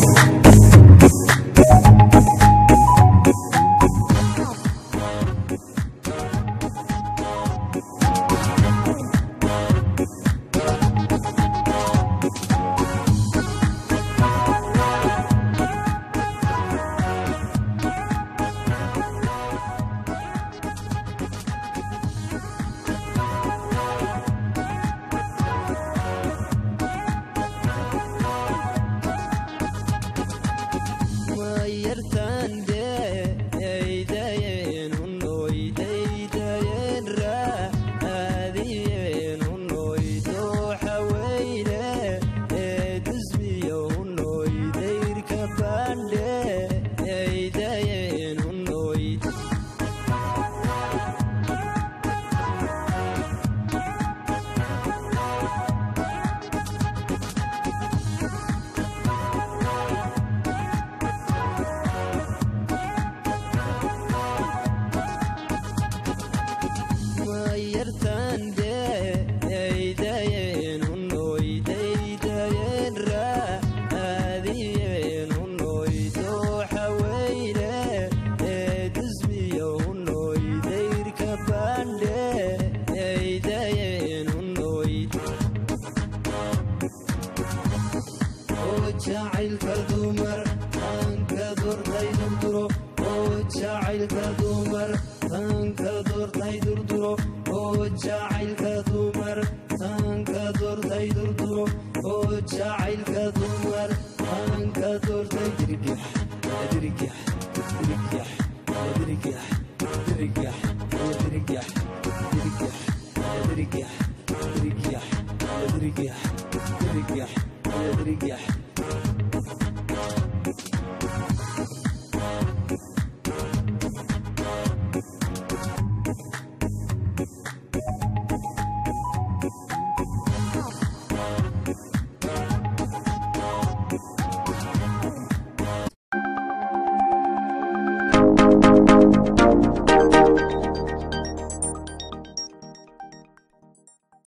Peace. waayartaan jacaylka dumar aan ka kordhaydanduro oo jacaylka dumar سانك دور تاي دور دو او جاعل كذومر سانك دور تاي دور دو او جاعل كذومر سانك دور تاي تركح تركح تركح تركح تركح تركح تركح تركح تركح تركح تركح تركح